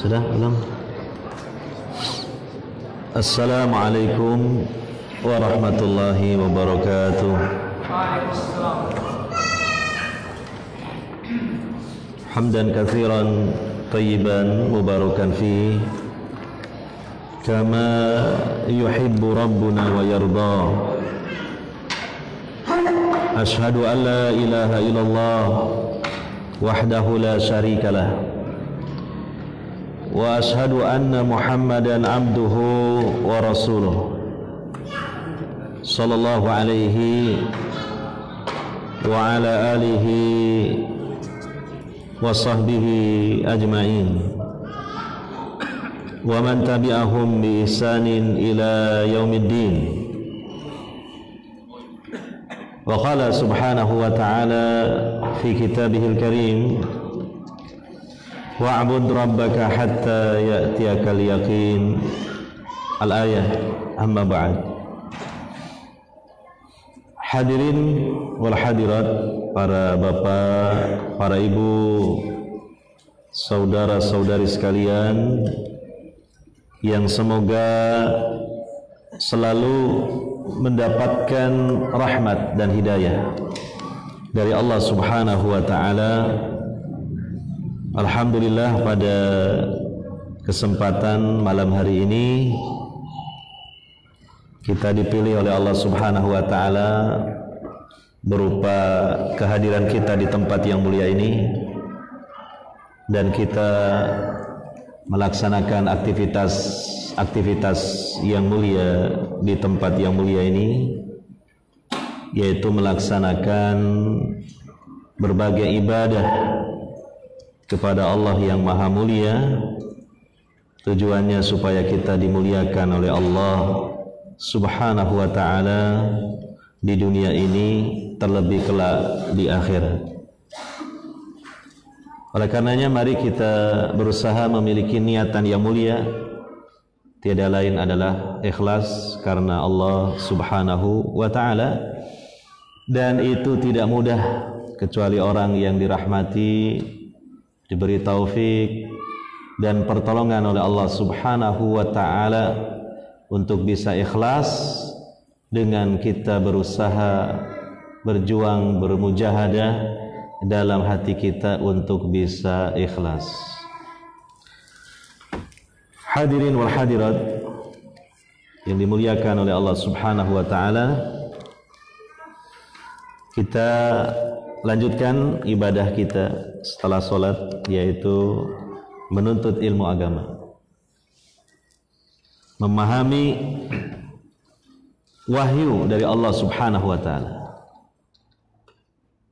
Sudah belum? Assalamualaikum warahmatullahi wabarakatuh. Hamdan kathiran tayyiban mubarakan fi kama yuhibbu rabbuna wa yarda. Ashhadu an la ilaha illallah wahdahu la syarika lah. وأشهد أن محمدا عبده ورسوله صلى الله عليه وعلى آله وصحبه أجمعين. ومن تبعهم بإحسان إلى يوم الدين. وقال سبحانه وتعالى في كتابه الكريم wa'bud rabbaka hatta ya'tiyakal yaqin. Al-ayah amma ba'd. Hadirin wal hadirat para bapak para ibu saudara-saudari sekalian yang semoga selalu mendapatkan rahmat dan hidayah dari Allah Subhanahu wa taala Alhamdulillah pada kesempatan malam hari ini kita dipilih oleh Allah Subhanahu wa taala berupa kehadiran kita di tempat yang mulia ini dan kita melaksanakan aktivitas-aktivitas yang mulia di tempat yang mulia ini yaitu melaksanakan berbagai ibadah kepada Allah yang maha mulia. Tujuannya supaya kita dimuliakan oleh Allah subhanahu wa ta'ala di dunia ini terlebih kelak di akhirat. Oleh karenanya mari kita berusaha memiliki niatan yang mulia. Tiada lain adalah ikhlas karena Allah subhanahu wa ta'ala. Dan itu tidak mudah kecuali orang yang dirahmati diberi taufik dan pertolongan oleh Allah Subhanahu wa taala untuk bisa ikhlas dengan kita berusaha berjuang bermujahadah dalam hati kita untuk bisa ikhlas. Hadirin wal hadirat yang dimuliakan oleh Allah Subhanahu wa taala kita lanjutkan ibadah kita setelah sholat yaitu menuntut ilmu agama. Memahami wahyu dari Allah subhanahu wa ta'ala.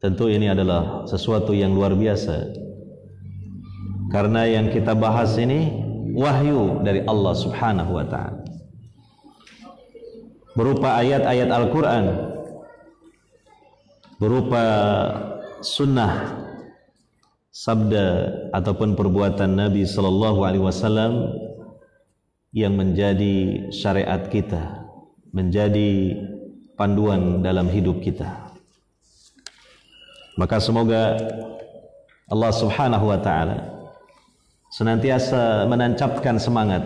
Tentu ini adalah sesuatu yang luar biasa. Karena yang kita bahas ini wahyu dari Allah subhanahu wa ta'ala. Berupa ayat-ayat Al-Quran berupa sunnah sabda ataupun perbuatan Nabi Sallallahu Alaihi Wasallam yang menjadi syariat kita, menjadi panduan dalam hidup kita. Maka semoga Allah Subhanahu wa taala senantiasa menancapkan semangat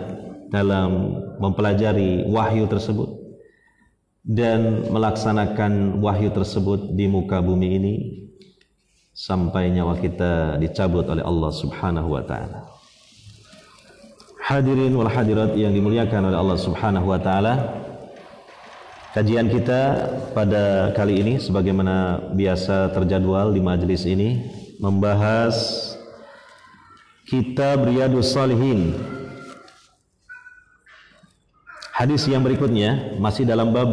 dalam mempelajari wahyu tersebut dan melaksanakan wahyu tersebut di muka bumi ini sampai nyawa kita dicabut oleh Allah Subhanahu wa taala. Hadirin wal hadirat yang dimuliakan oleh Allah Subhanahu wa taala. Kajian kita pada kali ini sebagaimana biasa terjadwal di majelis ini membahas kitab Riyadus Salihin Hadis yang berikutnya masih dalam bab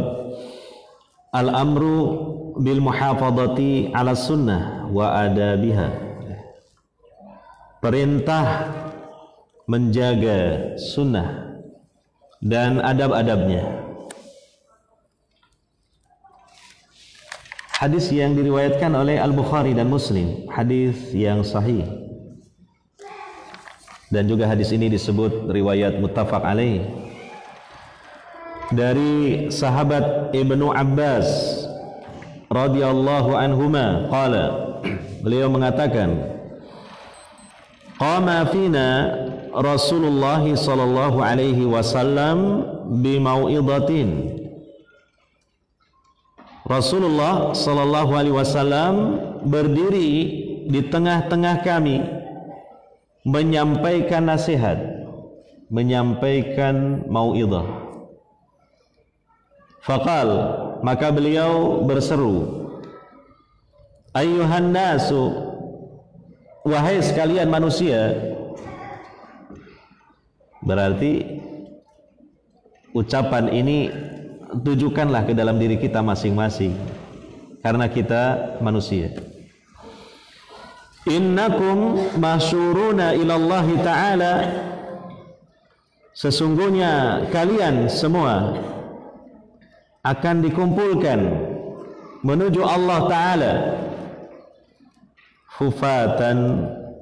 Al-amru bil muhafadati ala sunnah wa adabiha. Perintah menjaga sunnah dan adab-adabnya. Hadis yang diriwayatkan oleh Al-Bukhari dan Muslim, hadis yang sahih. Dan juga hadis ini disebut riwayat muttafaq alaih dari sahabat Ibnu Abbas radhiyallahu anhuma qala. Beliau mengatakan qama fina Rasulullah sallallahu alaihi wasallam bimau'idatin. Rasulullah sallallahu alaihi wasallam berdiri di tengah-tengah kami menyampaikan nasihat menyampaikan mau'idah faqal maka beliau berseru ayuhan nasu wahai sekalian manusia berarti ucapan ini tujukanlah ke dalam diri kita masing-masing karena kita manusia. Innakum masyuruna ilallahi ta'ala sesungguhnya kalian semua akan dikumpulkan menuju Allah Ta'ala. Hufatan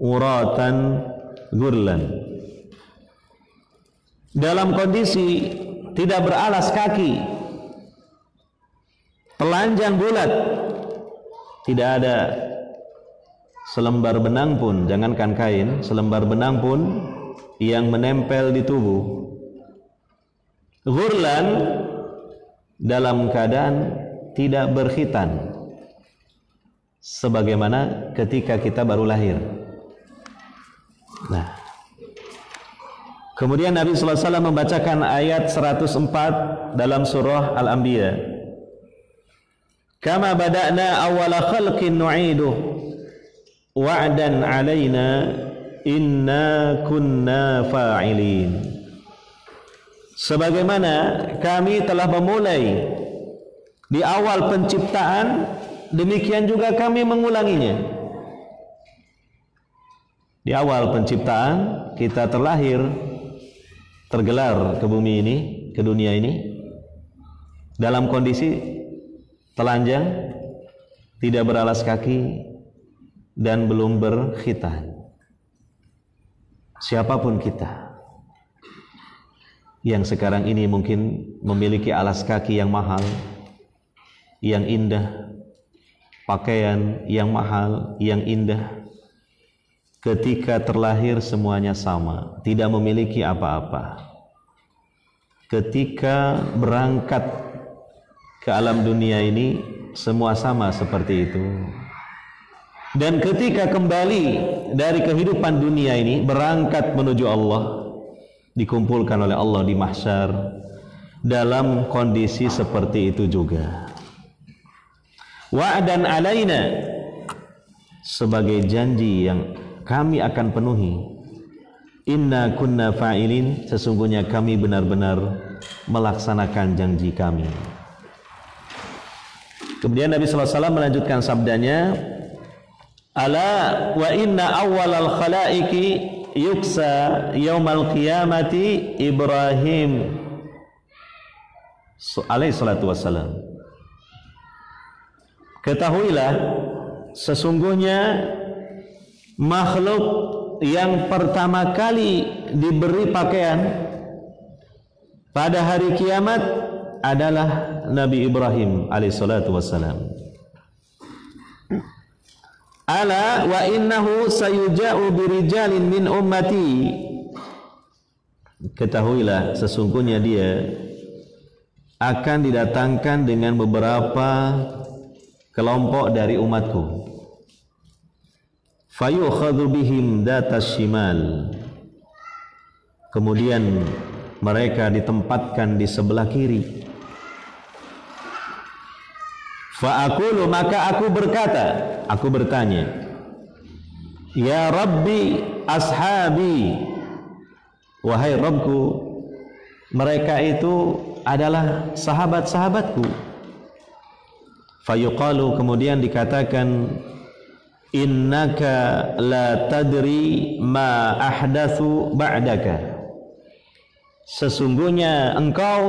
uratan gurlan. Dalam kondisi tidak beralas kaki telanjang bulat tidak ada selembar benang pun jangankan kain selembar benang pun yang menempel di tubuh. Gurlan dalam keadaan tidak berkhitan. Sebagaimana ketika kita baru lahir. Nah. Kemudian Nabi SAW membacakan ayat 104 dalam surah Al-Anbiya. Kama bada'na awala khalqin nu'iduh wa'dan alaina inna kunna fa'ilin Sebagaimana kami telah memulai di awal penciptaan demikian juga kami mengulanginya Di awal penciptaan kita terlahir tergelar ke bumi ini, ke dunia ini dalam kondisi telanjang, tidak beralas kaki, dan belum berkhitan. Siapa pun kita yang sekarang ini mungkin memiliki alas kaki yang mahal, yang indah, pakaian yang mahal, yang indah, ketika terlahir semuanya sama, tidak memiliki apa-apa. Ketika berangkat ke alam dunia ini semua sama seperti itu. Dan ketika kembali dari kehidupan dunia ini berangkat menuju Allah dikumpulkan oleh Allah di mahsyar dalam kondisi seperti itu juga. Wa'dan alaina sebagai janji yang kami akan penuhi. Inna kunna fa'ilin sesungguhnya kami benar-benar melaksanakan janji kami. Kemudian Nabi SAW melanjutkan sabdanya, Ala wa inna awwalal khalaiki yuksa yaumal qiyamati Ibrahim alaihi salatu wassalam. Ketahuilah sesungguhnya makhluk yang pertama kali diberi pakaian pada hari kiamat adalah Nabi Ibrahim alaihissalatu wassalam. Ala wa innahu sayuja'u birijalin min ummati. Ketahuilah sesungguhnya dia akan didatangkan dengan beberapa kelompok dari umatku. Fayukhadhu bihim datas shimal. Kemudian mereka ditempatkan di sebelah kiri Fa'akulu maka aku berkata, aku bertanya, Ya Rabbi ashabi, wahai Rabbku, mereka itu adalah sahabat-sahabatku. Fayuqalu kemudian dikatakan, Innaka la tadri ma ahdathu ba'daka. Sesungguhnya engkau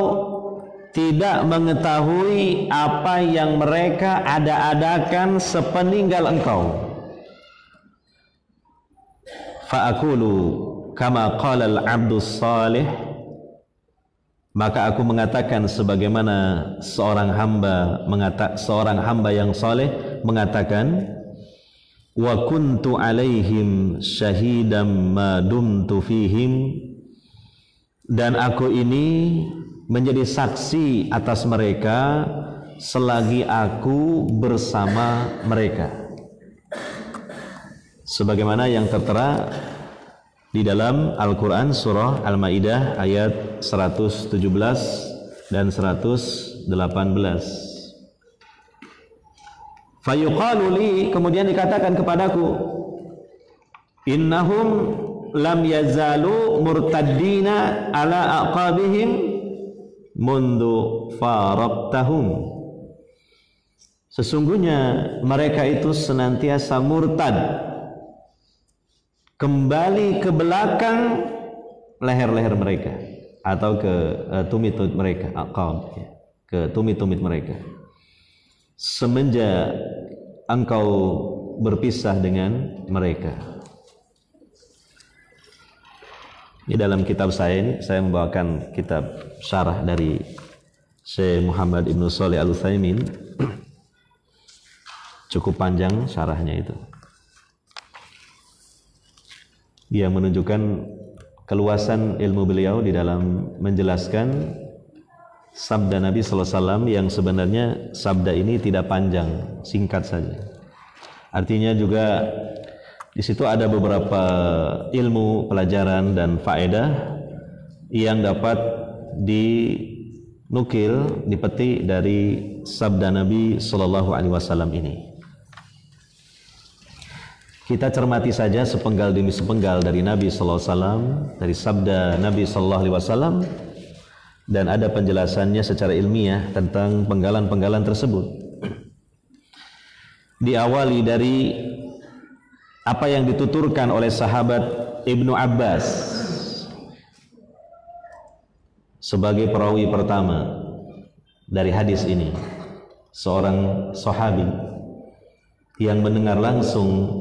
tidak mengetahui apa yang mereka ada-adakan sepeninggal engkau. Fa'akulu kama qala al-'abdus salih maka aku mengatakan sebagaimana seorang hamba mengata, seorang hamba yang saleh mengatakan wa kuntu alaihim syahidam ma dumtu fihim dan aku ini menjadi saksi atas mereka selagi aku bersama mereka. Sebagaimana yang tertera di dalam Al-Quran surah Al-Ma'idah ayat 117 dan 118 fayuqalu li kemudian dikatakan kepadaku innahum lam yazalu murtaddina ala aqabihim mundu farabtahum. Sesungguhnya mereka itu senantiasa murtad. Kembali ke belakang leher-leher mereka atau ke uh, tumit-tumit mereka aqab ya, ke tumit-tumit mereka. Semenjak engkau berpisah dengan mereka di dalam kitab saya ini saya membawakan kitab syarah dari Syekh Muhammad Ibnu Saleh Al Utsaimin cukup panjang syarahnya itu dia menunjukkan keluasan ilmu beliau di dalam menjelaskan sabda Nabi SAW yang sebenarnya sabda ini tidak panjang, singkat saja. Artinya juga di situ ada beberapa ilmu, pelajaran dan faedah yang dapat dinukil, dipetik dari sabda Nabi Sallallahu Alaihi Wasallam ini. Kita cermati saja sepenggal demi sepenggal dari Nabi sallallahu alaihi wasallam, dari sabda Nabi sallallahu alaihi wasallam dan ada penjelasannya secara ilmiah tentang penggalan-penggalan tersebut. Diawali dari apa yang dituturkan oleh sahabat Ibnu Abbas sebagai perawi pertama dari hadis ini seorang sahabi yang mendengar langsung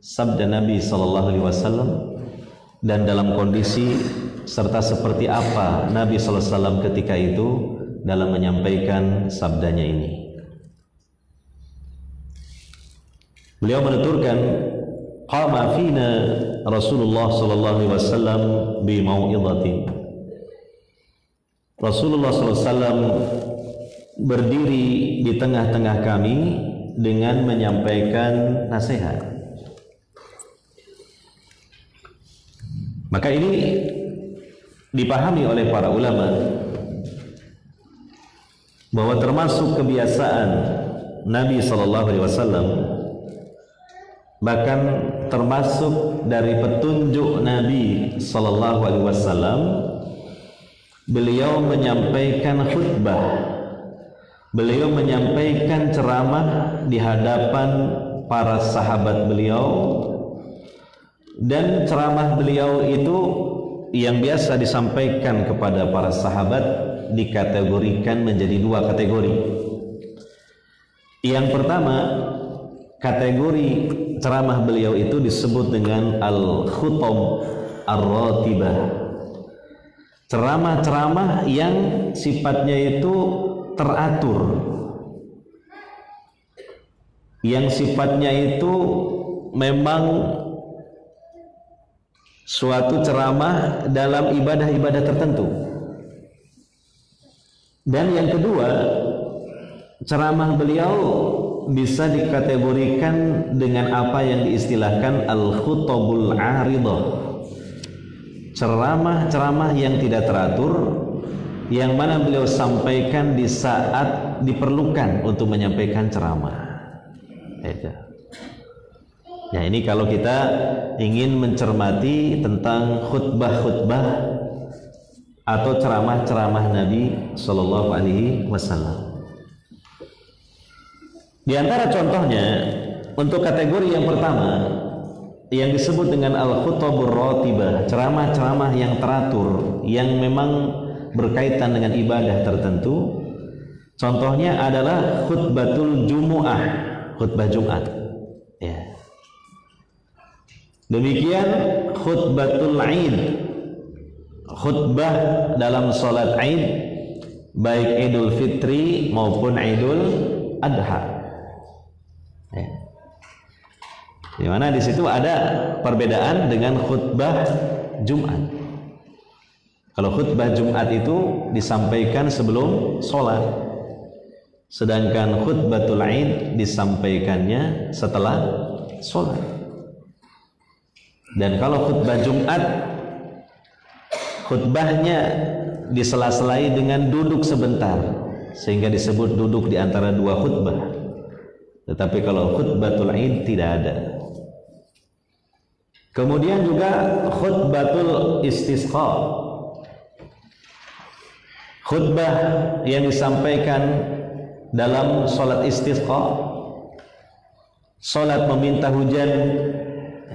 sabda Nabi Sallallahu Alaihi Wasallam dan dalam kondisi serta seperti apa Nabi Sallallahu Alaihi Wasallam ketika itu dalam menyampaikan sabdanya ini. Beliau menuturkan qama fina Rasulullah sallallahu alaihi wasallam bi mau'izati. Rasulullah sallallahu alaihi wasallam berdiri di tengah-tengah kami dengan menyampaikan nasihat. Maka ini dipahami oleh para ulama bahwa termasuk kebiasaan Nabi Shallallahu Alaihi Wasallam bahkan termasuk dari petunjuk Nabi Shallallahu Alaihi Wasallam beliau menyampaikan khutbah beliau menyampaikan ceramah di hadapan para sahabat beliau dan ceramah beliau itu yang biasa disampaikan kepada para sahabat dikategorikan menjadi dua kategori. Yang pertama, kategori ceramah beliau itu disebut dengan al-khutab ar-ratibah. Ceramah-ceramah yang sifatnya itu teratur. Yang sifatnya itu memang suatu ceramah dalam ibadah-ibadah tertentu. Dan yang kedua, ceramah beliau bisa dikategorikan dengan apa yang diistilahkan al-khutabul aridah. Ceramah-ceramah yang tidak teratur yang mana beliau sampaikan di saat diperlukan untuk menyampaikan ceramah. Itu. Ya ini kalau kita ingin mencermati tentang khutbah-khutbah atau ceramah-ceramah Nabi Shallallahu Alaihi Wasallam. Di antara contohnya untuk kategori yang pertama yang disebut dengan al khutabur rotibah ceramah-ceramah yang teratur yang memang berkaitan dengan ibadah tertentu contohnya adalah khutbatul jumu'ah khutbah Jumat ya Demikian khutbatul Aid. Khutbah dalam salat Aid baik Idul Fitri maupun Idul Adha. Ya. Di mana di situ ada perbedaan dengan khutbah Jumat. Kalau khutbah Jumat itu disampaikan sebelum sholat, sedangkan khutbatul Aid disampaikannya setelah sholat. Dan kalau khutbah Jumat, khutbahnya disela-selai dengan duduk sebentar, sehingga disebut duduk di antara dua khutbah. Tetapi kalau khutbatul Aid tidak ada. Kemudian juga khutbatul istisqa. Khutbah yang disampaikan dalam salat istisqa. Salat meminta hujan,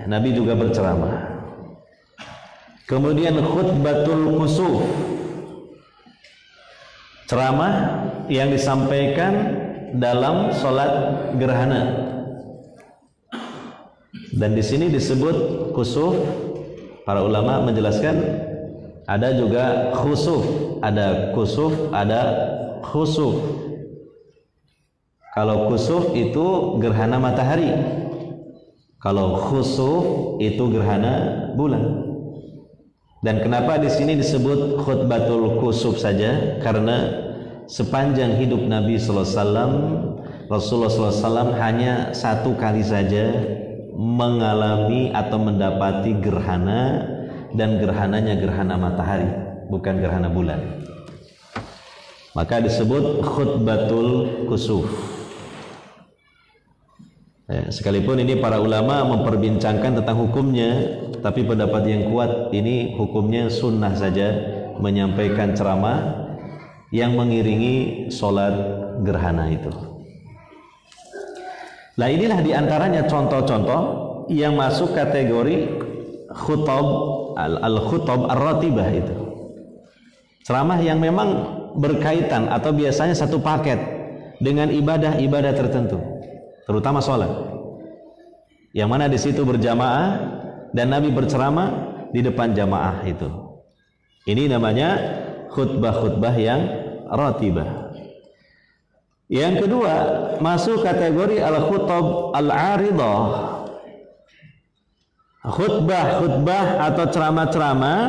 Nabi juga berceramah. Kemudian khutbatul kusuf. Ceramah yang disampaikan dalam salat gerhana dan di sini disebut kusuf para ulama menjelaskan ada juga khusuf. Ada kusuf ada khusuf. Kalau kusuf itu gerhana matahari. Kalau khusuf itu gerhana bulan. Dan kenapa di sini disebut khutbatul kusuf saja? Karena sepanjang hidup Nabi SAW Rasulullah SAW hanya satu kali saja mengalami atau mendapati gerhana dan gerhananya gerhana matahari bukan gerhana bulan. Maka disebut khutbatul kusuf. Ya, sekalipun ini para ulama memperbincangkan tentang hukumnya tapi pendapat yang kuat ini hukumnya sunnah saja menyampaikan ceramah yang mengiringi sholat gerhana itu Nah inilah di antaranya contoh-contoh yang masuk kategori khutab al-khutab ar-ratibah itu. Ceramah yang memang berkaitan atau biasanya satu paket dengan ibadah-ibadah tertentu, terutama sholat. Yang mana di situ berjamaah dan Nabi berceramah di depan jamaah itu. Ini namanya khutbah-khutbah yang ratibah. Yang kedua, masuk kategori al-khutab al-aridah. Khutbah-khutbah atau ceramah-ceramah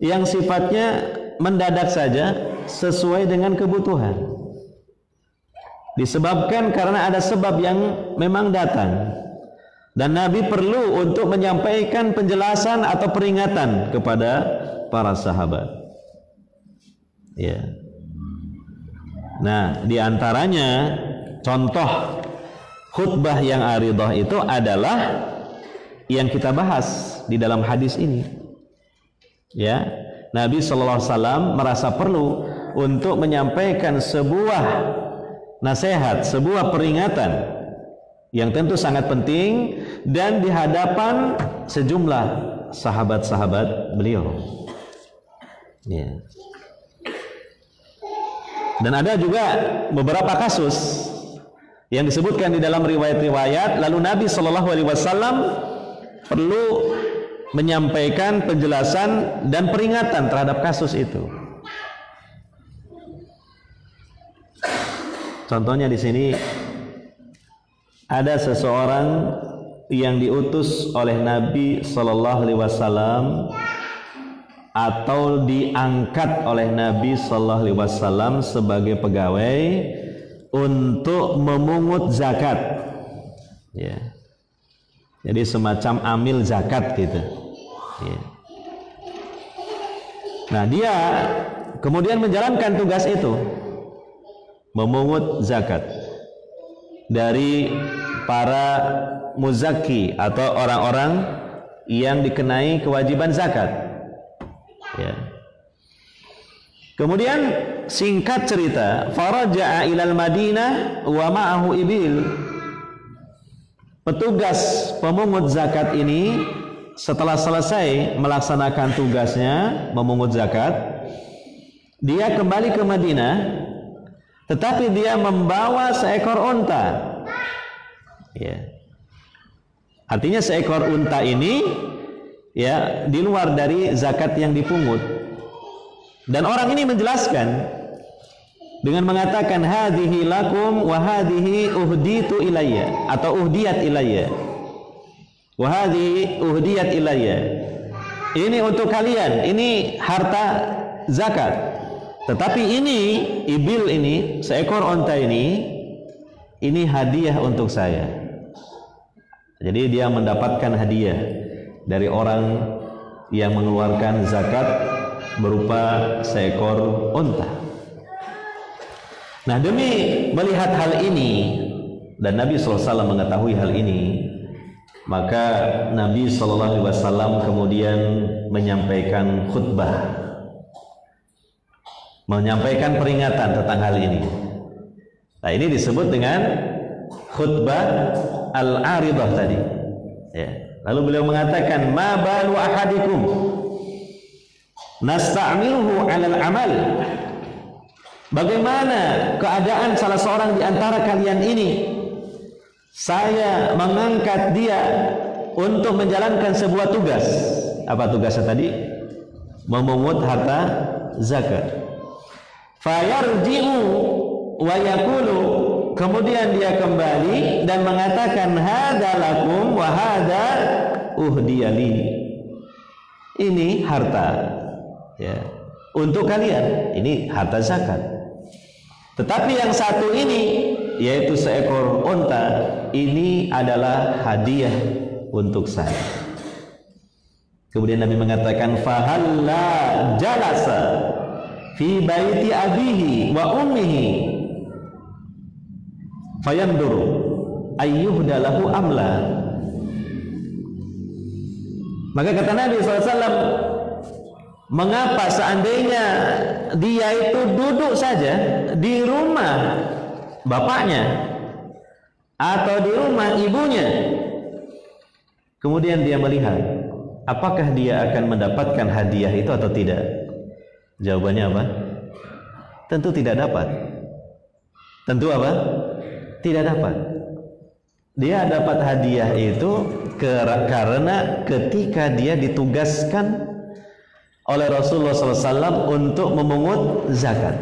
yang sifatnya mendadak saja sesuai dengan kebutuhan. Disebabkan karena ada sebab yang memang datang. Dan Nabi perlu untuk menyampaikan penjelasan atau peringatan kepada para sahabat. Ya. Nah, di antaranya contoh khutbah yang aridah itu adalah yang kita bahas di dalam hadis ini. Ya, Nabi Shallallahu Alaihi Wasallam merasa perlu untuk menyampaikan sebuah nasihat, sebuah peringatan yang tentu sangat penting dan di hadapan sejumlah sahabat-sahabat beliau. Ya. Dan ada juga beberapa kasus yang disebutkan di dalam riwayat-riwayat lalu Nabi Shallallahu alaihi wasallam perlu menyampaikan penjelasan dan peringatan terhadap kasus itu. Contohnya di sini ada seseorang yang diutus oleh Nabi Shallallahu alaihi wasallam atau diangkat oleh Nabi Sallallahu Alaihi Wasallam sebagai pegawai untuk memungut zakat. Ya. Jadi semacam amil zakat gitu. Ya. Nah dia kemudian menjalankan tugas itu memungut zakat dari para muzaki atau orang-orang yang dikenai kewajiban zakat. Ya. Kemudian singkat cerita, faraja'a ilal Madinah wa ma'ahu ibil. Petugas pemungut zakat ini setelah selesai melaksanakan tugasnya memungut zakat, dia kembali ke Madinah, tetapi dia membawa seekor unta. Ya. Artinya seekor unta ini ya di luar dari zakat yang dipungut. Dan orang ini menjelaskan dengan mengatakan hadhihi lakum wa hadhihi uhditu ilayya atau uhdiyat ilayya. Wahadi uhdiyat ilayya. Ini untuk kalian, ini harta zakat. Tetapi ini ibil ini, seekor onta ini, ini hadiah untuk saya. Jadi dia mendapatkan hadiah dari orang yang mengeluarkan zakat berupa seekor onta. Nah demi melihat hal ini dan Nabi SAW mengetahui hal ini, maka Nabi Shallallahu Alaihi Wasallam kemudian menyampaikan khutbah, menyampaikan peringatan tentang hal ini. Nah ini disebut dengan khutbah al-aridah tadi. Ya. Lalu beliau mengatakan, "Ma balu ahadikum nasta'miluhu 'alal amal." Bagaimana keadaan salah seorang di antara kalian ini saya mengangkat dia untuk menjalankan sebuah tugas. Apa tugasnya tadi? Memungut harta zakat. Fayarji'u wa yakulu kemudian dia kembali dan mengatakan hada lakum wa uhdiyali. Ini harta ya untuk kalian. Ini harta zakat. Tetapi yang satu ini yaitu seekor unta ini adalah hadiah untuk saya. Kemudian Nabi mengatakan fahalla jalasa fi baiti abihi wa ummihi fayanduru ayyuhda lahu amla maka kata Nabi SAW mengapa seandainya dia itu duduk saja di rumah bapaknya atau di rumah ibunya kemudian dia melihat apakah dia akan mendapatkan hadiah itu atau tidak? Jawabannya apa? Tentu tidak dapat. Tentu apa? Tidak dapat. Dia dapat hadiah itu karena ketika dia ditugaskan oleh Rasulullah SAW untuk memungut zakat.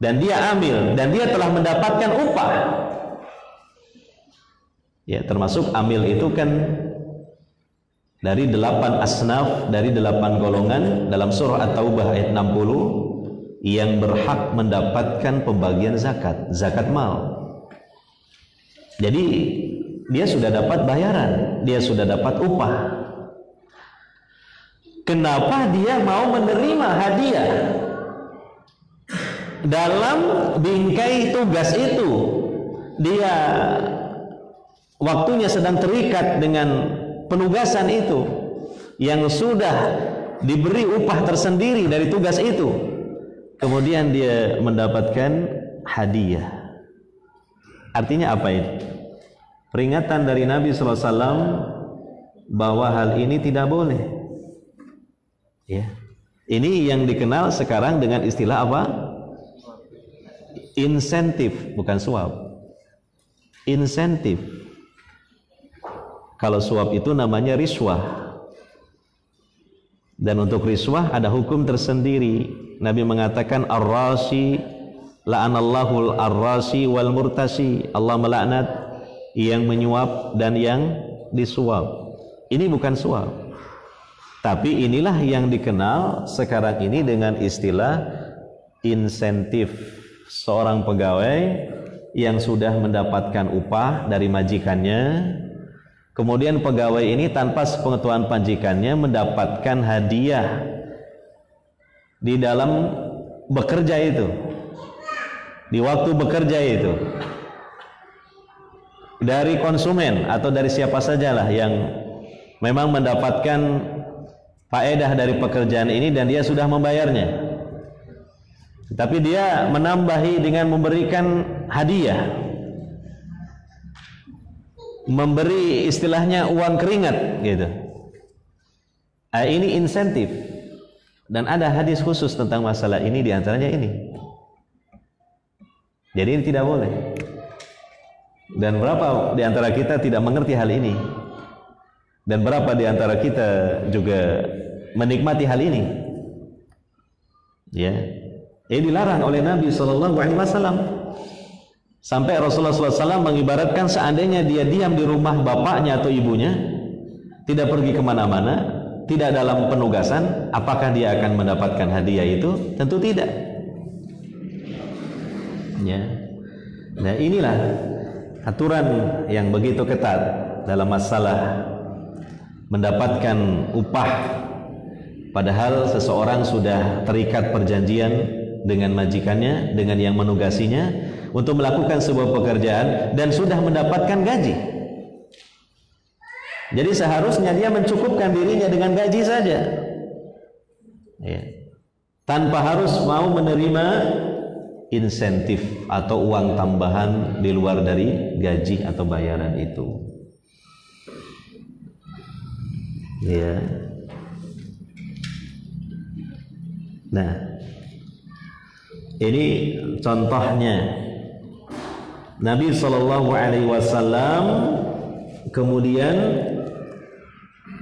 Dan dia ambil dan dia telah mendapatkan upah. Ya termasuk ambil itu kan dari delapan asnaf dari delapan golongan. Dalam surah At-Taubah ayat 60 yang berhak mendapatkan pembagian zakat zakat mal. Jadi dia sudah dapat bayaran dia sudah dapat upah. Kenapa dia mau menerima hadiah? Dalam bingkai tugas itu dia waktunya sedang terikat dengan penugasan itu yang sudah diberi upah tersendiri dari tugas itu. Kemudian dia mendapatkan hadiah. Artinya apa ini peringatan dari Nabi SAW bahwa hal ini tidak boleh. Ya. Ini yang dikenal sekarang dengan istilah apa? Insentif bukan suap. Insentif. Kalau suap itu namanya riswah. Dan untuk riswah ada hukum tersendiri. Nabi mengatakan ar-rasi la'anallahu ar-rasi wal murtasi Allah melaknat yang menyuap dan yang disuap. Ini bukan suap. Tapi inilah yang dikenal sekarang ini dengan istilah insentif. Seorang pegawai yang sudah mendapatkan upah dari majikannya kemudian pegawai ini tanpa sepengetahuan majikannya mendapatkan hadiah di dalam bekerja itu. Di waktu bekerja itu dari konsumen atau dari siapa sajalah yang memang mendapatkan faedah dari pekerjaan ini dan dia sudah membayarnya tapi dia menambahi dengan memberikan hadiah. Memberi istilahnya uang keringat gitu. Nah, ini insentif. Dan ada hadis khusus tentang masalah ini di antaranya ini. Jadi ini tidak boleh. Dan berapa di antara kita tidak mengerti hal ini? Dan berapa di antara kita juga menikmati hal ini? Ya, ini dilarang oleh Nabi Shallallahu Alaihi Wasallam. Sampai Rasulullah SAW mengibaratkan seandainya dia diam di rumah bapaknya atau ibunya, tidak pergi ke mana-mana, tidak dalam penugasan, apakah dia akan mendapatkan hadiah itu? Tentu tidak. Ya. Nah inilah aturan yang begitu ketat dalam masalah mendapatkan upah padahal seseorang sudah terikat perjanjian dengan majikannya, dengan yang menugasinya untuk melakukan sebuah pekerjaan dan sudah mendapatkan gaji. Jadi seharusnya dia mencukupkan dirinya dengan gaji saja. Ya. Tanpa harus mau menerima insentif atau uang tambahan di luar dari gaji atau bayaran itu. Ya. Nah, ini contohnya Nabi Shallallahu Alaihi Wasallam kemudian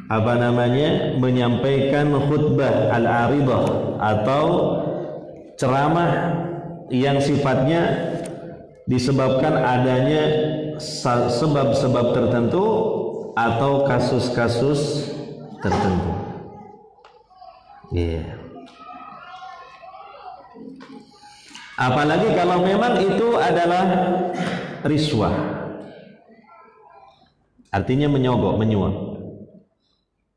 apa namanya menyampaikan khutbah al-aridah atau ceramah yang sifatnya disebabkan adanya sebab-sebab tertentu atau kasus-kasus tertentu. Iya. Yeah. Apalagi kalau memang itu adalah riswah. Artinya menyogok, menyuap.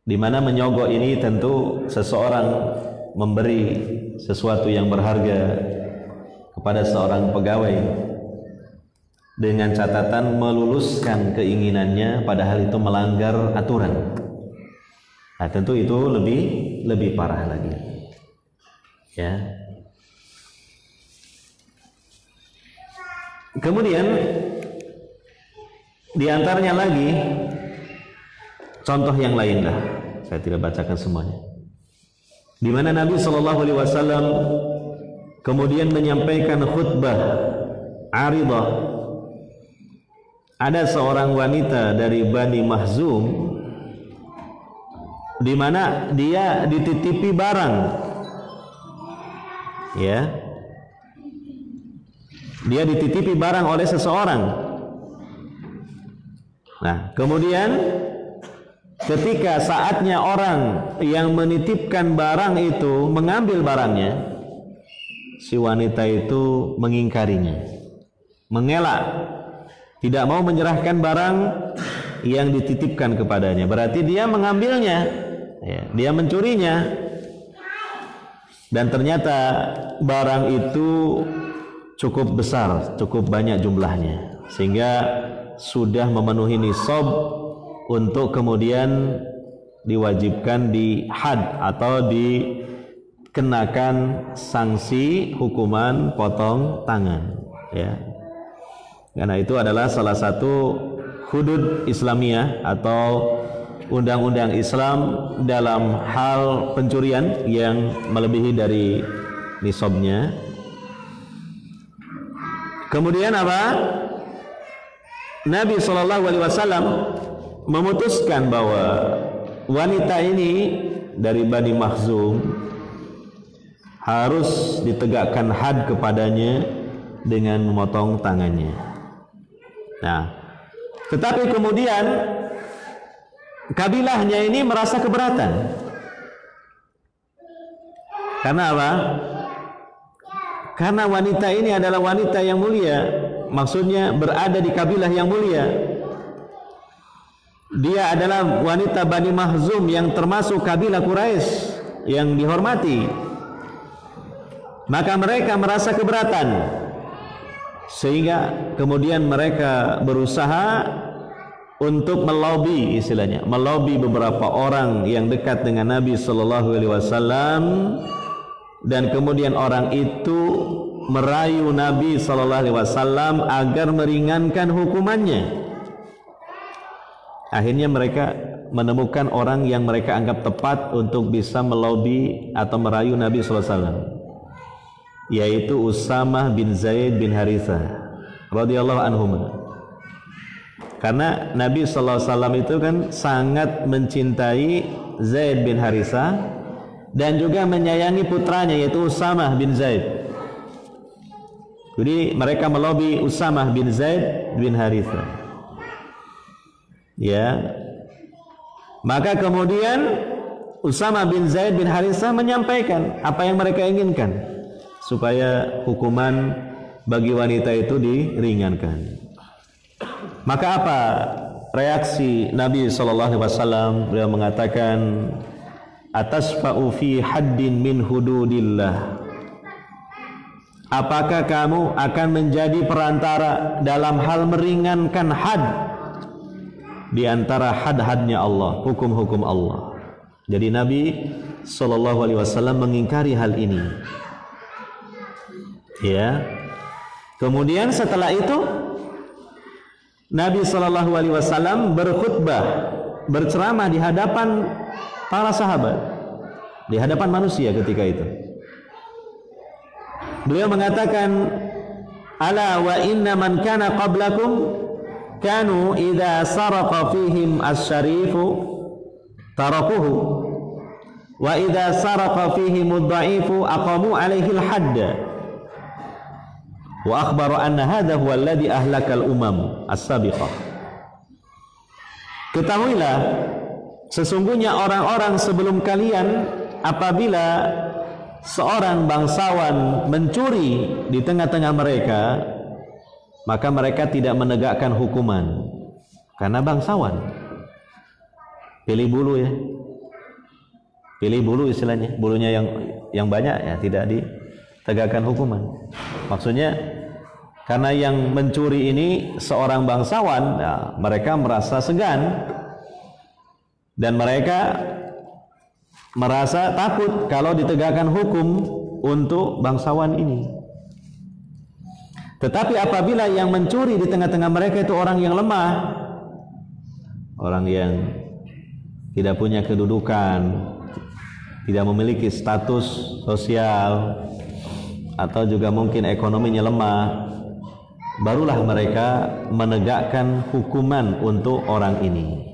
Di mana menyogok ini tentu seseorang memberi sesuatu yang berharga kepada seorang pegawai dengan catatan meluluskan keinginannya padahal itu melanggar aturan. Nah, tentu itu lebih lebih parah lagi. Ya, Kemudian di antaranya lagi contoh yang lain lah. Saya tidak bacakan semuanya. Di mana Nabi Shallallahu Alaihi Wasallam kemudian menyampaikan khutbah aridah. Ada seorang wanita dari Bani Mahzum di mana dia dititipi barang ya dia dititipi barang oleh seseorang. Nah, kemudian ketika saatnya orang yang menitipkan barang itu mengambil barangnya, si wanita itu mengingkarinya, mengelak, tidak mau menyerahkan barang yang dititipkan kepadanya. Berarti dia mengambilnya, ya, dia mencurinya, dan ternyata barang itu cukup besar, cukup banyak jumlahnya. Sehingga sudah memenuhi nisab untuk kemudian diwajibkan di had atau dikenakan sanksi hukuman potong tangan ya. Karena itu adalah salah satu hudud Islamiyah atau undang-undang Islam dalam hal pencurian yang melebihi dari nisabnya Kemudian apa? Nabi Shallallahu Alaihi Wasallam memutuskan bahwa wanita ini dari Bani Makhzum harus ditegakkan had kepadanya dengan memotong tangannya. Nah, tetapi kemudian kabilahnya ini merasa keberatan. Karena apa? Karena wanita ini adalah wanita yang mulia, maksudnya berada di kabilah yang mulia. Dia adalah wanita Bani Mahzum yang termasuk kabilah Quraisy yang dihormati. Maka mereka merasa keberatan. Sehingga kemudian mereka berusaha untuk melobi istilahnya, melobi beberapa orang yang dekat dengan Nabi sallallahu alaihi wasallam. Dan kemudian orang itu merayu Nabi sallallahu alaihi wasallam agar meringankan hukumannya. Akhirnya mereka menemukan orang yang mereka anggap tepat untuk bisa melobi atau merayu Nabi sallallahu alaihi wasallam yaitu Usamah bin Zaid bin Haritha radhiyallahu anhu. Karena Nabi sallallahu alaihi wasallam itu kan sangat mencintai Zaid bin Haritha dan juga menyayangi putranya yaitu Usamah bin Zaid. Jadi mereka melobi Usamah bin Zaid bin Haritha. Ya. Maka kemudian Usamah bin Zaid bin Haritha menyampaikan apa yang mereka inginkan supaya hukuman bagi wanita itu diringankan. Maka apa reaksi Nabi sallallahu alaihi wasallam? Beliau mengatakan atasfa'u fi haddin min hududillah Apakah kamu akan menjadi perantara dalam hal meringankan had di antara had-hadnya Allah, hukum-hukum Allah. Jadi Nabi Shallallahu Alaihi Wasallam mengingkari hal ini. Ya. Kemudian setelah itu Nabi Shallallahu Alaihi Wasallam berkhutbah, berceramah di hadapan para sahabat, di hadapan manusia ketika itu. Beliau mengatakan ala wa inna man kana qablakum kanu idza saraqa fihim asy-syarifu tarakuhu wa idza saraqa fihim ad-dha'ifu aqamu alaihi al-hadd wa akhbaru anna hadha huwa alladhi ahlaka al-umam as-sabiqah Ketahuilah sesungguhnya orang-orang sebelum kalian apabila seorang bangsawan mencuri di tengah-tengah mereka, maka mereka tidak menegakkan hukuman karena bangsawan. Pilih bulu ya. Pilih bulu istilahnya, bulunya yang yang banyak ya tidak ditegakkan hukuman. Maksudnya karena yang mencuri ini seorang bangsawan, ya, mereka merasa segan dan mereka merasa takut kalau ditegakkan hukum untuk bangsawan ini. Tetapi apabila yang mencuri di tengah-tengah mereka itu orang yang lemah, orang yang tidak punya kedudukan, tidak memiliki status sosial, atau juga mungkin ekonominya lemah, barulah mereka menegakkan hukuman untuk orang ini.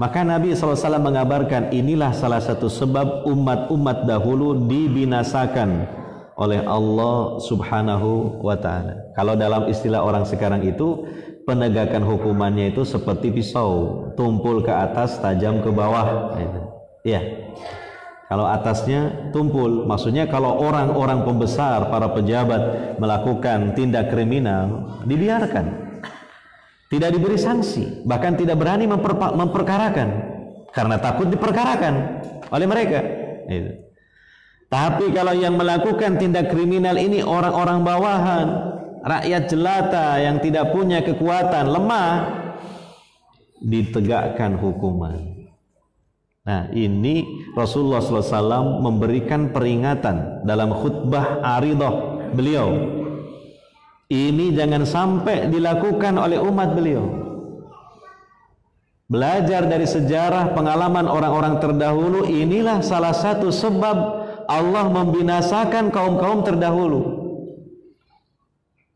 Maka Nabi SAW mengabarkan inilah salah satu sebab umat-umat dahulu dibinasakan oleh Allah Subhanahu wa taala. Kalau dalam istilah orang sekarang itu penegakan hukumannya itu seperti pisau, tumpul ke atas, tajam ke bawah. Ya. Kalau atasnya tumpul, maksudnya kalau orang-orang pembesar, para pejabat melakukan tindak kriminal, dibiarkan tidak diberi sanksi, bahkan tidak berani memper, memperkarakan karena takut diperkarakan oleh mereka. Itu. Tapi kalau yang melakukan tindak kriminal ini orang-orang bawahan, rakyat jelata yang tidak punya kekuatan, lemah, ditegakkan hukuman. Nah ini Rasulullah SAW memberikan peringatan dalam khutbah aridah beliau ini jangan sampai dilakukan oleh umat beliau. Belajar dari sejarah pengalaman orang-orang terdahulu inilah salah satu sebab Allah membinasakan kaum-kaum terdahulu.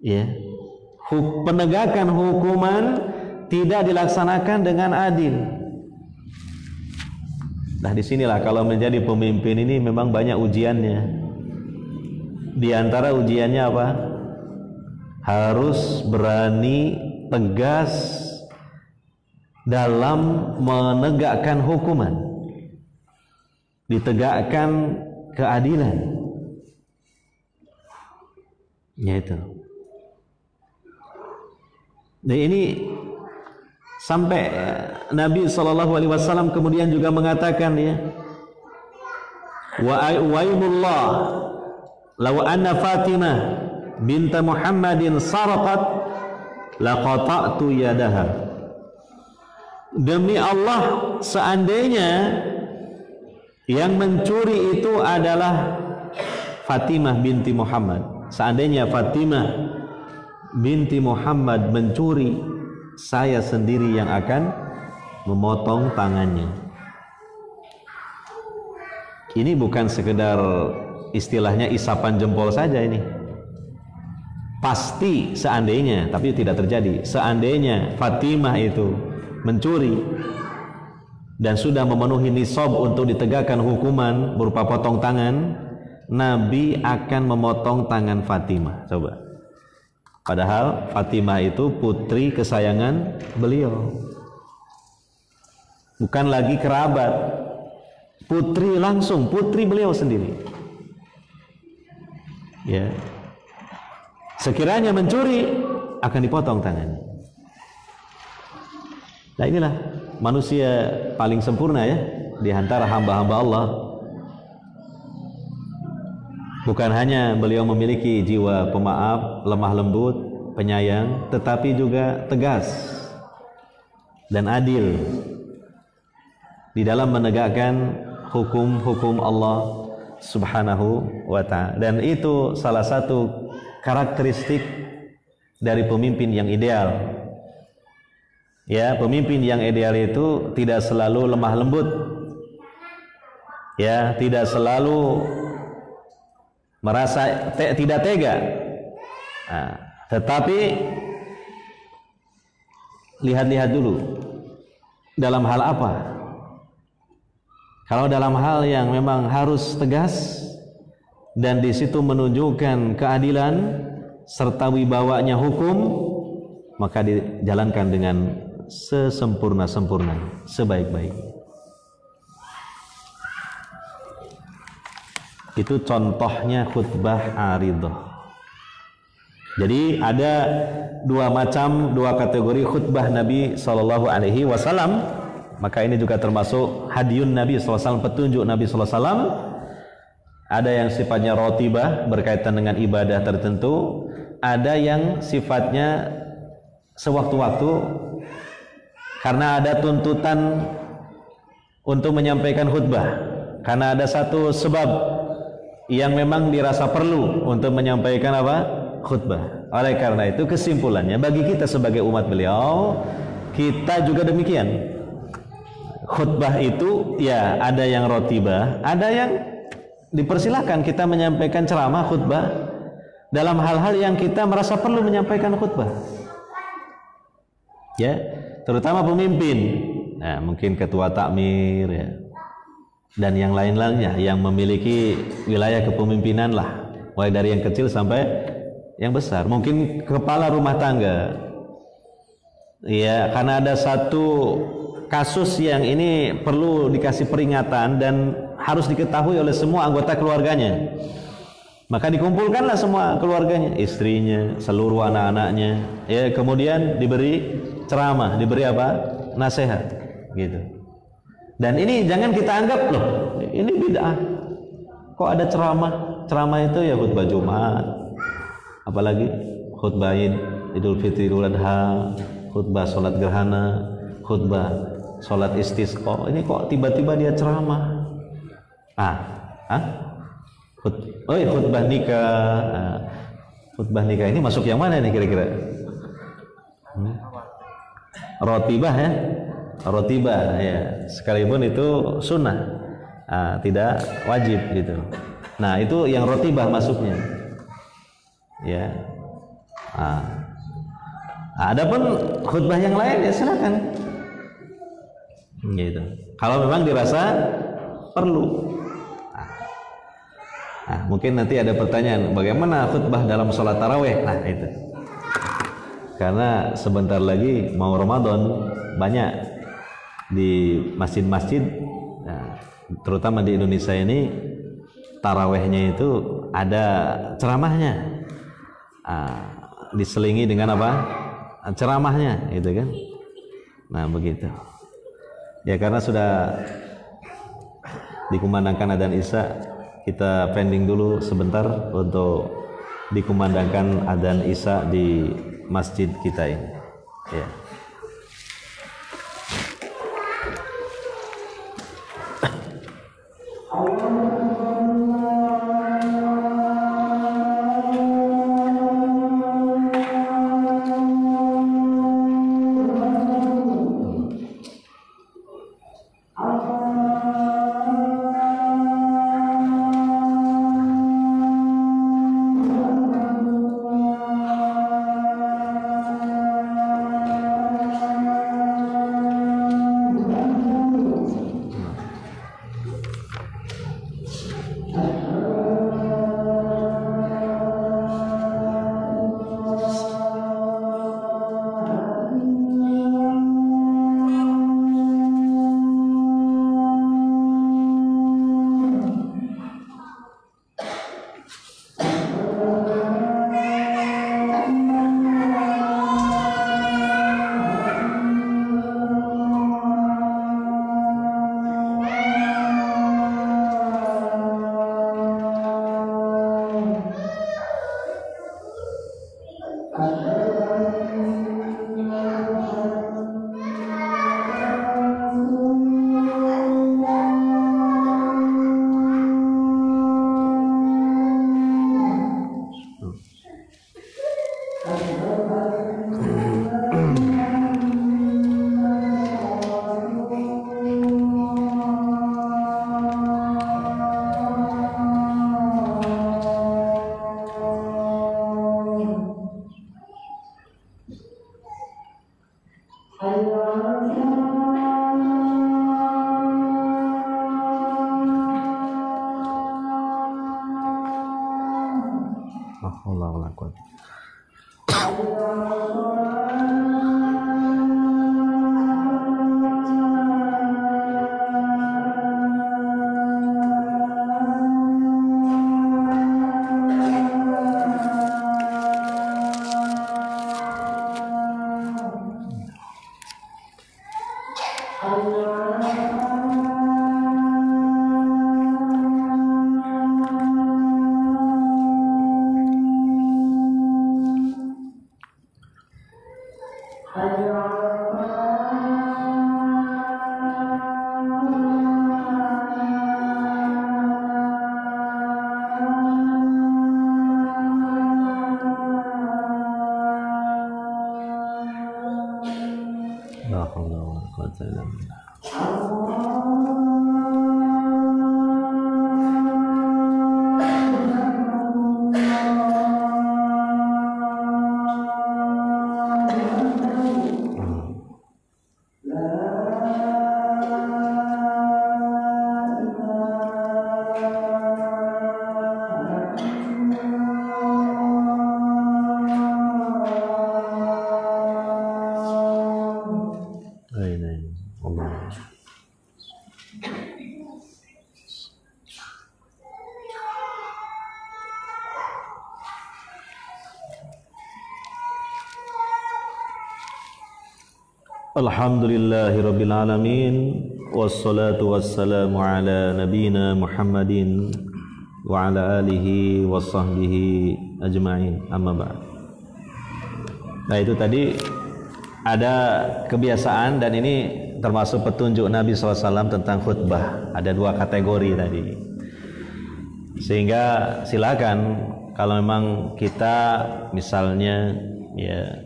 Ya. Penegakan hukuman tidak dilaksanakan dengan adil. Nah di sinilah kalau menjadi pemimpin ini memang banyak ujiannya. Di antara ujiannya apa? harus berani tegas dalam menegakkan hukuman ditegakkan keadilan yaitu dan ini sampai Nabi Shallallahu Alaihi Wasallam kemudian juga mengatakan ya wa aymullah law anna Fatimah binta Muhammadin sarqat laqata'tu yadaha. Demi Allah seandainya yang mencuri itu adalah Fatimah binti Muhammad. Seandainya Fatimah binti Muhammad mencuri saya sendiri yang akan memotong tangannya. Ini bukan sekedar istilahnya isapan jempol saja ini. Pasti seandainya tapi tidak terjadi. Seandainya Fatimah itu mencuri dan sudah memenuhi nisab untuk ditegakkan hukuman berupa potong tangan Nabi akan memotong tangan Fatimah. Coba Padahal Fatimah itu putri kesayangan beliau. Bukan lagi kerabat. Putri langsung, putri beliau sendiri. Ya. Sekiranya mencuri akan dipotong tangannya. Nah inilah manusia paling sempurna ya di antara hamba-hamba Allah. Bukan hanya beliau memiliki jiwa pemaaf, lemah lembut, penyayang, tetapi juga tegas dan adil di dalam menegakkan hukum-hukum Allah Subhanahu wa taala. Dan itu salah satu karakteristik dari pemimpin yang ideal. Ya, pemimpin yang ideal itu tidak selalu lemah lembut. Ya, tidak selalu merasa te tidak tega. Nah, tetapi lihat-lihat dulu dalam hal apa? Kalau dalam hal yang memang harus tegas dan di situ menunjukkan keadilan serta wibawanya hukum, maka dijalankan dengan sesempurna-sempurna, sebaik-baik. Itu contohnya khutbah aridah. Jadi ada dua macam, dua kategori khutbah Nabi Shallallahu Alaihi Wasallam. Maka ini juga termasuk hadiun Nabi SAW, petunjuk Nabi SAW. Ada yang sifatnya rotibah berkaitan dengan ibadah tertentu. Ada yang sifatnya sewaktu-waktu karena ada tuntutan untuk menyampaikan khutbah. Karena ada satu sebab yang memang dirasa perlu untuk menyampaikan apa? khutbah. Oleh karena itu kesimpulannya bagi kita sebagai umat beliau kita juga demikian. Khutbah itu ya ada yang rotibah, ada yang dipersilahkan kita menyampaikan ceramah khutbah dalam hal-hal yang kita merasa perlu menyampaikan khutbah. Ya, terutama pemimpin. Nah, mungkin ketua takmir ya, dan yang lain-lainnya yang memiliki wilayah kepemimpinan lah. Mulai dari yang kecil sampai yang besar. Mungkin kepala rumah tangga. Ya karena ada satu kasus yang ini perlu dikasih peringatan dan harus diketahui oleh semua anggota keluarganya. Maka dikumpulkanlah semua keluarganya. Istrinya seluruh anak-anaknya. Ya kemudian diberi ceramah diberi apa? Nasihat gitu dan ini jangan kita anggap loh, ini bid'ah. Kok ada ceramah? Ceramah itu ya khutbah Jumat. Apalagi khutbah Idul Fitri Idul Adha, khutbah sholat gerhana, khutbah sholat istisqa. Ini kok tiba-tiba dia ceramah? Ah, ah? Khut, oh iya khutbah nikah. Ah, khutbah nikah ini masuk yang mana nih kira-kira? Hmm? Rotibah ya? Rotiba ya sekalipun itu sunnah. Nah, tidak wajib gitu. Nah itu yang rotibah masuknya. Ya. Nah, ada pun khutbah yang lain ya silakan. Gitu. Kalau memang dirasa perlu. Nah, mungkin nanti ada pertanyaan bagaimana khutbah dalam sholat taraweh? Nah itu. Karena sebentar lagi mau Ramadan banyak di masjid-masjid. Nah, terutama di Indonesia ini tarawehnya itu ada ceramahnya. Uh, diselingi dengan apa? Ceramahnya itu kan? Nah begitu. Ya karena sudah dikumandangkan adzan isya kita pending dulu sebentar untuk dikumandangkan adzan isya di masjid kita ini. Ya Awkward. Alhamdulillahi Rabbil Alamin. Wassalatu wassalamu ala nabina Muhammadin Wa ala alihi wa sahbihi ajma'in. Amma ba'd. Nah itu tadi Ada kebiasaan dan ini termasuk petunjuk Nabi SAW tentang khutbah. Ada dua kategori tadi. Sehingga silakan Kalau memang kita misalnya ya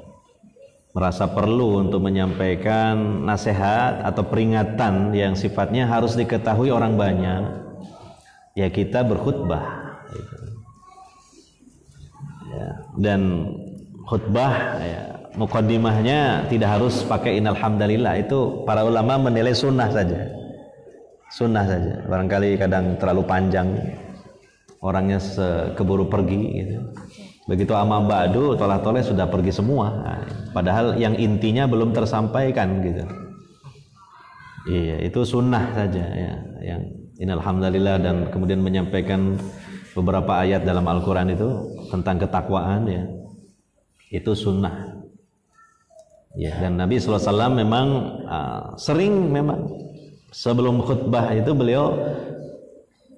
merasa perlu untuk menyampaikan nasihat atau peringatan yang sifatnya harus diketahui orang banyak, ya kita berkhutbah. Gitu. Ya, dan khutbah ya, mukaddimahnya tidak harus pakai inalhamdulillah itu para ulama menilai sunnah saja sunnah saja barangkali kadang terlalu panjang orangnya keburu pergi gitu Begitu amma ba'du tolah toleh sudah pergi semua. Nah, padahal yang intinya belum tersampaikan gitu. Iya, itu sunnah saja ya. Yang inalhamdulillah dan kemudian menyampaikan beberapa ayat dalam Al-Qur'an itu tentang ketakwaan ya. Itu sunnah. Ya, dan Nabi SAW memang uh, sering memang sebelum khutbah itu beliau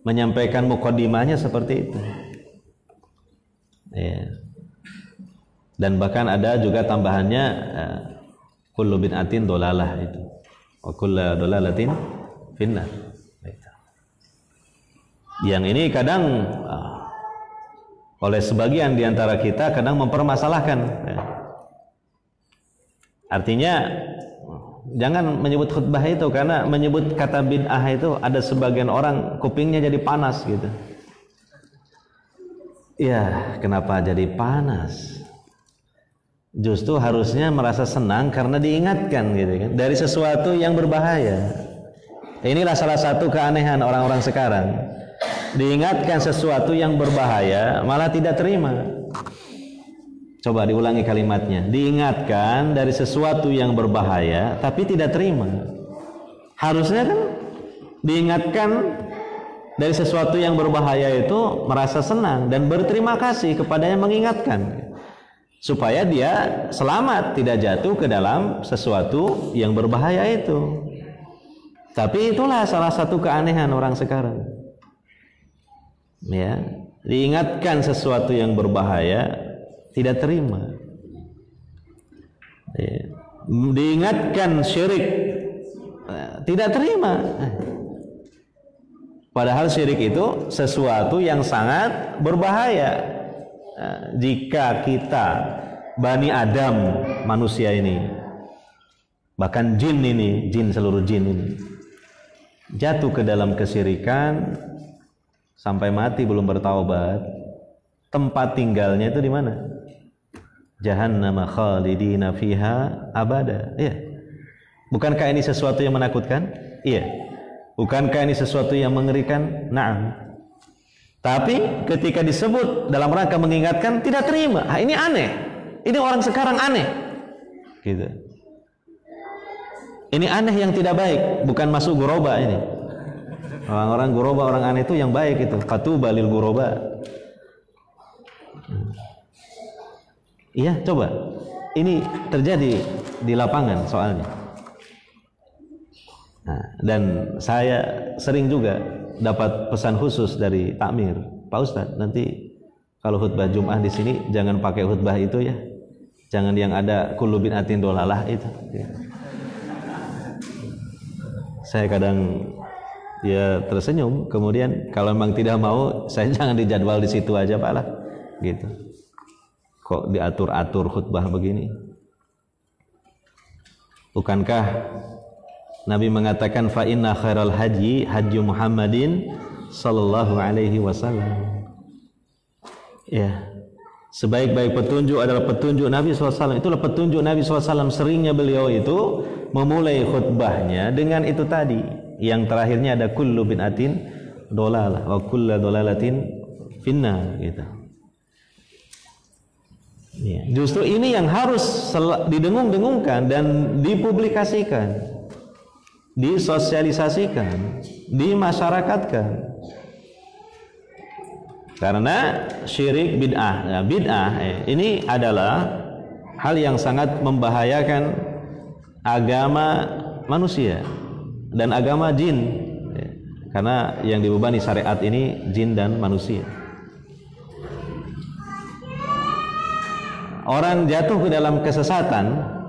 menyampaikan mukodimahnya seperti itu. Ya. Dan bahkan ada juga tambahannya uh, kullu bid'atin dolalah itu. Wa kullu dolalatin finnar. Yang ini kadang uh, oleh sebagian di antara kita kadang mempermasalahkan. Ya. Artinya jangan menyebut khutbah itu karena menyebut kata bid'ah itu ada sebagian orang kupingnya jadi panas gitu. Ya, kenapa jadi panas? Justru harusnya merasa senang karena diingatkan gitu kan dari sesuatu yang berbahaya. Inilah salah satu keanehan orang-orang sekarang. Diingatkan sesuatu yang berbahaya malah tidak terima. Coba diulangi kalimatnya. Diingatkan dari sesuatu yang berbahaya tapi tidak terima. Harusnya kan diingatkan dari sesuatu yang berbahaya itu merasa senang dan berterima kasih kepada yang mengingatkan supaya dia selamat tidak jatuh ke dalam sesuatu yang berbahaya itu. Tapi itulah salah satu keanehan orang sekarang. Ya diingatkan sesuatu yang berbahaya tidak terima. Ya. diingatkan syirik eh, tidak terima Padahal syirik itu sesuatu yang sangat berbahaya. Eh, jika kita Bani Adam manusia ini bahkan jin ini, jin seluruh jin ini jatuh ke dalam kesyirikan sampai mati belum bertaubat, tempat tinggalnya itu di mana? Jahannam khalidina fiha abada. Iya. Bukankah ini sesuatu yang menakutkan? Iya. Bukankah ini sesuatu yang mengerikan? Naam. Tapi ketika disebut dalam rangka mengingatkan tidak terima. Ah, ini aneh. Ini orang sekarang aneh. Gitu. Ini aneh yang tidak baik, bukan masuk guroba ini. Orang-orang guroba orang aneh itu yang baik itu. Katu balil guroba. Iya, coba. Ini terjadi di lapangan soalnya. Nah, dan saya sering juga dapat pesan khusus dari takmir, Pak Ustadz, nanti kalau khutbah Jum'ah di sini jangan pakai khutbah itu ya. Jangan yang ada kulubin atin dolalah itu. Ya. Saya kadang ya tersenyum, kemudian kalau memang tidak mau, saya jangan dijadwal di situ aja Pak lah. Gitu. Kok diatur-atur khutbah begini? Bukankah Nabi mengatakan fa inna khairal haji haji Muhammadin sallallahu alaihi wasallam. Ya. Sebaik-baik petunjuk adalah petunjuk Nabi SAW. Itulah petunjuk Nabi SAW. Seringnya beliau itu memulai khutbahnya dengan itu tadi. Yang terakhirnya ada kullu bin atin dolalah wa kullu dolalatin finna gitu. Ya. Justru ini yang harus didengung-dengungkan dan dipublikasikan disosialisasikan, dimasyarakatkan. Karena syirik bid'ah, ya, bid'ah eh, ini adalah hal yang sangat membahayakan agama manusia dan agama jin. Ya, karena yang dibebani syariat ini jin dan manusia. Orang jatuh ke dalam kesesatan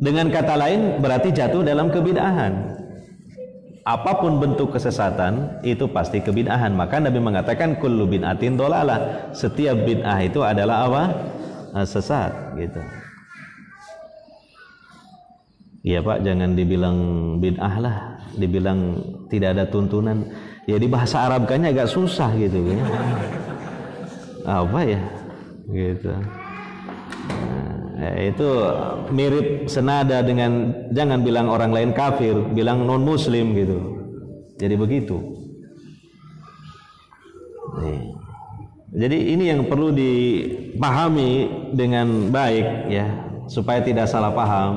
dengan kata lain berarti jatuh dalam kebid'ahan. Apa pun bentuk kesesatan itu pasti kebid'ahan. Maka Nabi mengatakan kullu dolalah. Setiap bid'ah itu adalah apa? Eh, sesat gitu. Iya Pak, jangan dibilang bid'ah lah, dibilang tidak ada tuntunan. Ya di bahasa Arab kayaknya agak susah gitu ya. Apa ya? Gitu. Ya, itu mirip senada dengan jangan bilang orang lain kafir, bilang non muslim gitu. Jadi begitu. Jadi ini yang perlu dipahami dengan baik ya, supaya tidak salah paham.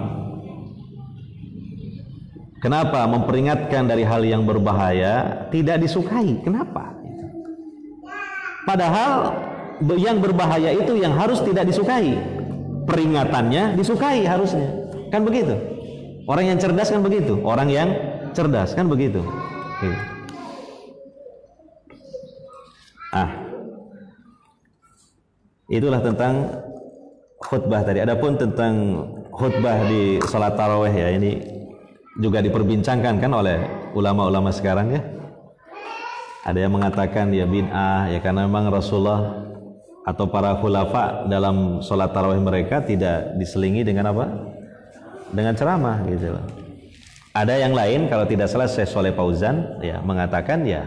Kenapa memperingatkan dari hal yang berbahaya tidak disukai? Kenapa? Padahal yang berbahaya itu yang harus tidak disukai peringatannya disukai harusnya. Kan begitu. Orang yang cerdas kan begitu. Orang yang cerdas kan begitu. Oke. Ah. Itulah tentang khutbah tadi. Adapun tentang khutbah di salat tarawih ya ini juga diperbincangkan kan oleh ulama-ulama sekarang ya. Ada yang mengatakan ya bid'ah ya karena memang Rasulullah atau para khulafa dalam sholat tarawih mereka tidak diselingi dengan apa? Dengan ceramah gitu loh. Ada yang lain kalau tidak salah saya Soleh Fauzan ya mengatakan ya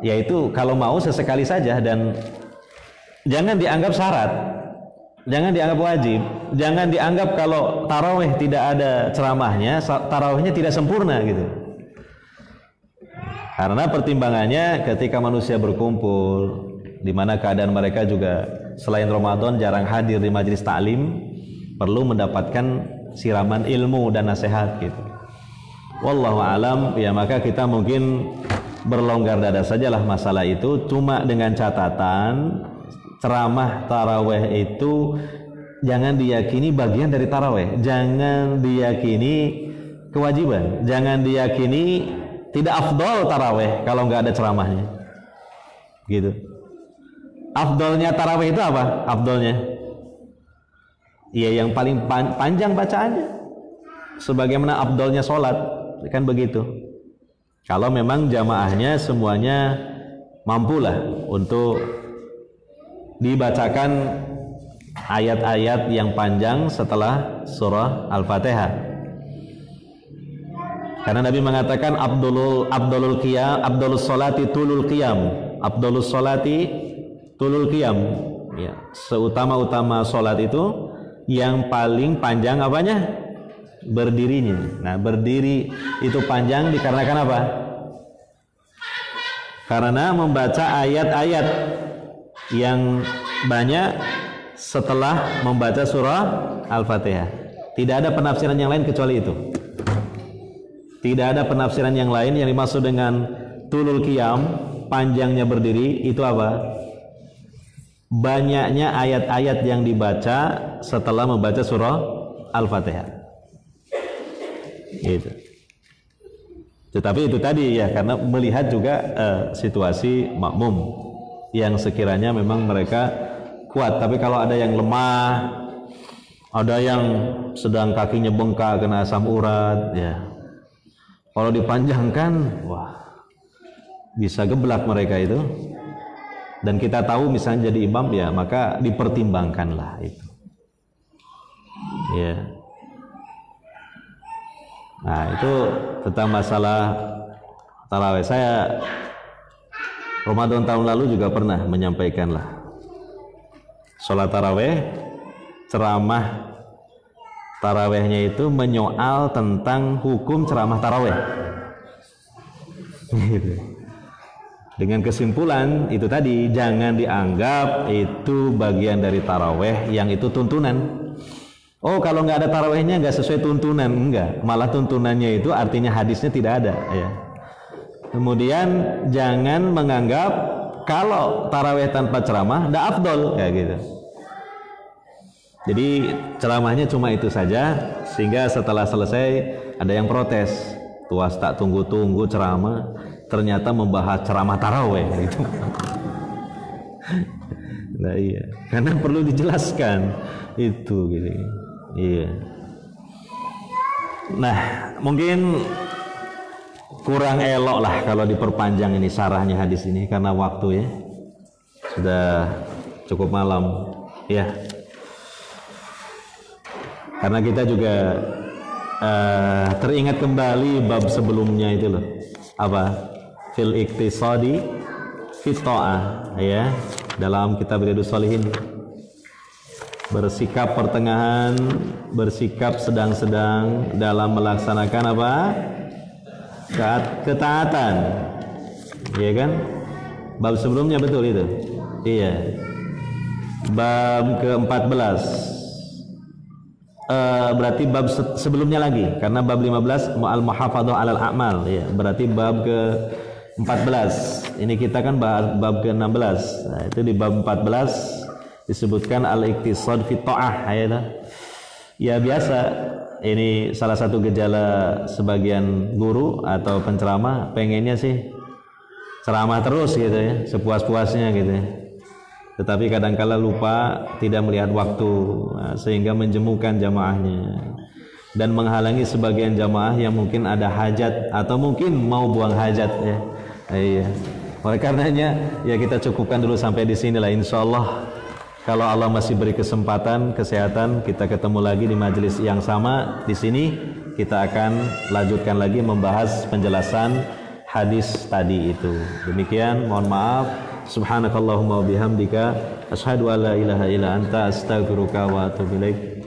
yaitu kalau mau sesekali saja dan jangan dianggap syarat. Jangan dianggap wajib, jangan dianggap kalau tarawih tidak ada ceramahnya, tarawihnya tidak sempurna gitu. Karena pertimbangannya ketika manusia berkumpul, di mana keadaan mereka juga selain Ramadan jarang hadir di majelis taklim perlu mendapatkan siraman ilmu dan nasihat gitu. Wallahu alam. Ya maka kita mungkin berlonggar dada sajalah masalah itu. Cuma dengan catatan ceramah taraweh itu jangan diyakini bagian dari taraweh. Jangan diyakini kewajiban. Jangan diyakini tidak afdol taraweh kalau nggak ada ceramahnya. Gitu afdolnya taraweh itu apa? Afdolnya? Ya yang paling panjang bacaannya. Sebagaimana afdolnya sholat kan begitu. Kalau memang jamaahnya semuanya mampulah untuk dibacakan ayat-ayat yang panjang setelah surah Al-Fatihah. Karena Nabi mengatakan Abdulul Abdulul Qiyam, Abdulul Salati Tulul Qiyam, Abdulul Salati Tulul Qiyam. Ya, seutama-utama salat itu yang paling panjang apanya? berdirinya. Nah, berdiri itu panjang dikarenakan apa? Karena membaca ayat-ayat yang banyak setelah membaca surah Al-Fatihah. Tidak ada penafsiran yang lain kecuali itu. Tidak ada penafsiran yang lain yang dimaksud dengan tulul qiyam, panjangnya berdiri itu apa? Banyaknya ayat-ayat yang dibaca setelah membaca surah Al-Fatihah gitu. Tetapi itu tadi ya karena melihat juga uh, situasi makmum yang sekiranya memang mereka kuat. Tapi kalau ada yang lemah, ada yang sedang kakinya bengkak kena asam urat, ya. Kalau dipanjangkan, wah bisa geblak mereka itu. Dan kita tahu misalnya jadi imam ya, maka dipertimbangkanlah itu. Ya. Nah itu tentang masalah taraweh. Saya Ramadan tahun lalu juga pernah menyampaikan lah sholat taraweh, ceramah tarawehnya itu menyoal tentang hukum ceramah taraweh. Gitu. Dengan kesimpulan itu tadi jangan dianggap itu bagian dari taraweh yang itu tuntunan. Oh kalau nggak ada tarawehnya nggak sesuai tuntunan. Enggak malah tuntunannya itu artinya hadisnya tidak ada ya. Kemudian jangan menganggap kalau taraweh tanpa ceramah tidak afdol kayak gitu. Jadi ceramahnya cuma itu saja sehingga setelah selesai ada yang protes. Tuas tak tunggu-tunggu ceramah ternyata membahas ceramah taraweh gitu. Nah iya. Karena perlu dijelaskan itu gitu. Iya. Nah, mungkin kurang elok lah kalau diperpanjang ini sarahnya hadis ini karena waktu ya. Sudah cukup malam. Ya karena kita juga uh, teringat kembali bab sebelumnya itu loh. Apa fil iktisadi fit ya dalam kitab Riyadus Salihin bersikap pertengahan, bersikap sedang-sedang dalam melaksanakan apa? ketaatan. Iya kan? Bab sebelumnya betul itu. Iya. Bab ke-14. Uh, berarti bab se sebelumnya lagi karena bab 15 al muhafadzah alal a'mal ya berarti bab ke 14 ini kita kan bahas bab ke 16 nah, itu di bab 14 disebutkan al-iktisad fi ta'ah ya, ya biasa. Ini salah satu gejala sebagian guru atau penceramah pengennya sih ceramah terus gitu ya sepuas-puasnya gitu ya. Tetapi kadangkala lupa tidak melihat waktu nah, sehingga menjemukan jamaahnya dan menghalangi sebagian jamaah yang mungkin ada hajat atau mungkin mau buang hajat ya iya oleh karenanya ya kita cukupkan dulu sampai di sini lah insyaallah kalau Allah masih beri kesempatan, kesehatan, kita ketemu lagi di majelis yang sama di sini. Kita akan lanjutkan lagi membahas penjelasan hadis tadi itu. Demikian, mohon maaf. Subhanakallahumma wa bihamdika asyhadu an la ilaha illa anta astaghfiruka wa atubu ilaik.